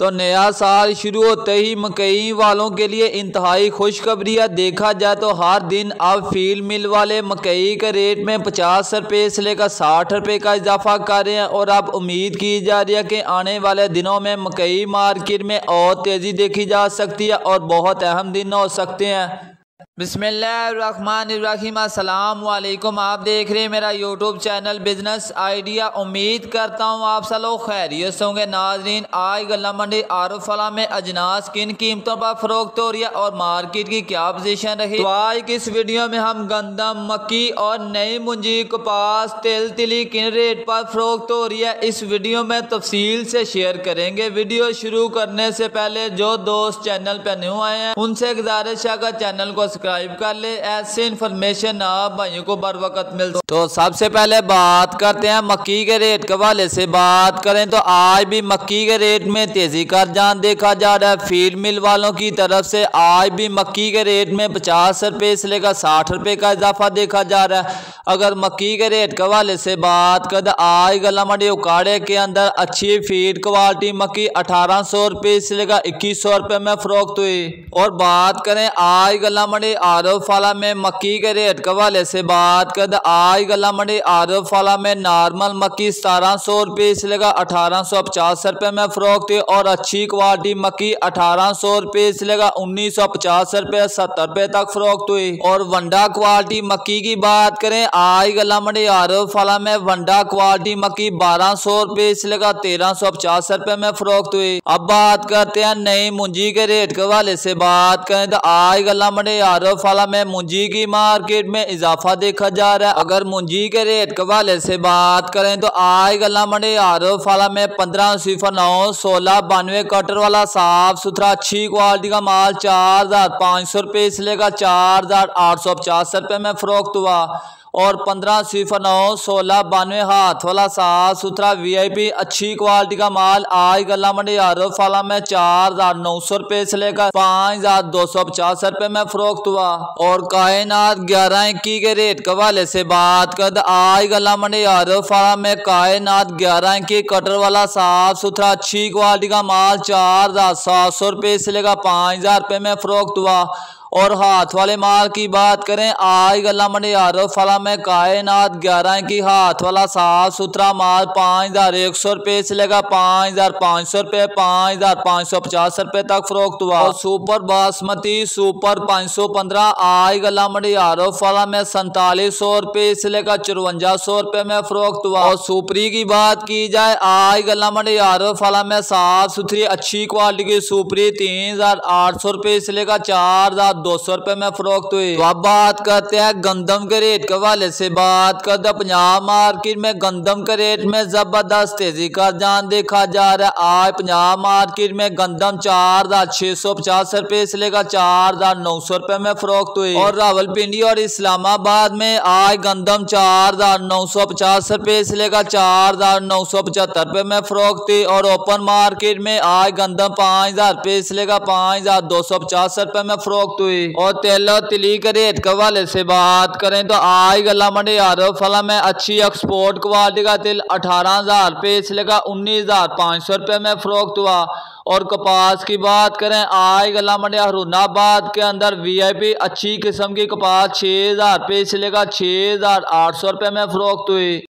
तो नया साल शुरू होते ही मकई वालों के लिए इंतहाई खुशखबरी है देखा जाए तो हर दिन अब फील मिल वाले मकई के रेट में पचास रुपये से लेकर साठ रुपये का इजाफा कर रहे हैं और अब उम्मीद की जा रही है कि आने वाले दिनों में मकई मार्केट में और तेज़ी देखी जा सकती है और बहुत अहम दिन हो सकते हैं। बिसमीम अल्लाम आप देख रहे हैं मेरा यूट्यूब चैनल बिज़नेस आइडिया। उम्मीद करता हूँ आप सलो खैरियत होंगे। नाजरीन, आज गला मंडी आरफला में अजनास किन कीमतों पर फरोख्त हो रही है और मार्केट की क्या पोजीशन रही? तो आज की इस वीडियो में हम गंदम मक्की और नई मुंजी, कपास, तिल, तिली किन रेट पर फरोख्त हो रही है? इस वीडियो में तफसील से शेयर करेंगे। वीडियो शुरू करने से पहले जो दोस्त चैनल पर न्यू आए हैं, उनसे गुजारिश है चैनल को सब्सक्राइब कर ले, ऐसे इन्फॉर्मेशन आप भाइयों को बर वक्त मिल तो सबसे पहले बात करते हैं मक्की के रेट के हवाले से। बात करें तो आज भी मक्की के रेट में तेज़ी का जान देखा जा रहा है। फ़ीड मिल वालों की तरफ़ से आज भी मक्की के रेट में पचास रुपये से लेकर साठ रुपये का इजाफा देखा जा रहा है। अगर मक्की के रेट के हवाले से बात करें आज गला मंडी उकाड़े के अंदर अच्छी फ़ीड क्वालिटी मक्की अठारह सौ रुपये से लेकर इक्कीस सौ रुपये में फरोख्त हुई। और बात करें आज गला मंडी आरोप वाला में मक्की के रेट के हवाले से बात कर आज गला मंडी आरोप वाला में नॉर्मल मक्की सतारह सौ रुपये से लेकर अठारह सौ पचास रुपये में फरोख्त हुई और अच्छी क्वालिटी मक्की अठारह सौ रुपये से लेकर उन्नीस सौ पचास रुपये, सत्तर रुपये तक फरोख्त हुई और वंडा क्वालिटी मक्की की बात करें, आज गला मंडी आरोप वाला में वंडा क्वालिटी मक्की बारह सौ रुपये से लेकर तेरह सौ पचास रुपये में फरोख्त हुई अब बात करते हैं नई मुंजी के रेट के हवाले से बात करें तो आज गला मंडी आरोप वाला में मुंजी की मार्केट में इजाफा देखा जा रहा है। अगर मुंजी के रेट के वाले से बात करें तो आज गला मंडी आरो फला में पंद्रह सिफर नौ, सोलह बानवे कटर वाला साफ़ सुथरा, अच्छी क्वालिटी का माल चार हज़ार पाँच सौ रुपये से लेकर चार हज़ार आठ सौ पचास रुपये में फरोख्त हुआ। और पंद्रह सिफर नौ, सोलह बानवे हाथ वाला साफ़ सुथरा वीआईपी अच्छी क्वालिटी का माल, आज गला मंडी आरोप वाला में चार हज़ार नौ सौ रुपये से लेकर पाँच हज़ार दो सौ पचास रुपये में फरोख्त हुआ। और कायनात ग्यारह इक्की के रेट के वाले से बात कर, आज गला मंडी आरोप वाला में कायनात ग्यारह इक्की कटर वाला साफ़ सुथरा, अच्छी क्वालिटी का माल, चार हज़ार सात सौ रुपये से लेकर पाँच हज़ार रुपये में फरोख्त हुआ। और हाथ वाले माल की बात करें आज गला मंडी आरोप फला में कायनात ग्यारह की हाथ वाला साफ़ सुथरा माल पाँच हज़ार एक सौ रुपये से लेकर पाँच हज़ार पाँच सौ रुपये पाँच हज़ार पाँच सौ पचास रुपये तक फरोख्त हुआ। और सुपर बासमती, सुपर पाँच सौ पंद्रह आज गला मंडी आरोप फला में सैंतालीस सौ रुपये से लेकर चौवंजा सौ रुपये में फरोख्त हुआ। और सुपरी की बात की जाए आज गला मंडी आरोप फला में साफ़ सुथरी, अच्छी क्वालिटी की सुपरी तीन हज़ार आठ सौ रुपये से लेकर चार हज़ार दो सौ रुपए में फरोख्त हुई तो अब बात करते हैं गंदम के रेट के हवाले से बात कर दो पंजाब मार्केट में गंदम के रेट में ज़बरदस्त तेज़ी का जान देखा जा रहा है। आज पंजाब मार्केट में गंदम चार हज़ार छह सौ पचास रुपए से लेकर चार हज़ार नौ सौ रुपए में फरोख्त हुई और रावलपिंडी और इस्लामाबाद में आज गंदम चार हज़ार नौ सौ पचास रुपए से लेकर चार हज़ार नौ सौ पचहत्तर रुपए में फरोख्त हुई और ओपन मार्केट में आज गंदम पाँच हज़ार रुपए से लेकर पाँच हज़ार दो सौ पचास रुपए में फरोख्त हुई हुई। और तेलो तिली के रेट के हवाले से बात करें तो आज गला मंडी आरोप फला में अच्छी एक्सपोर्ट क्वालिटी का तिल अठारह हज़ार रुपये से लेकर उन्नीस हज़ार पाँच सौ रुपये में फरोख्त हुआ। और कपास की बात करें आज गला मंडी हरुनाबाद के अंदर वीआईपी अच्छी किस्म की कपास छः हज़ार रुपये से लेकर छः हज़ार आठ सौ रुपये में फरोख्त हुई।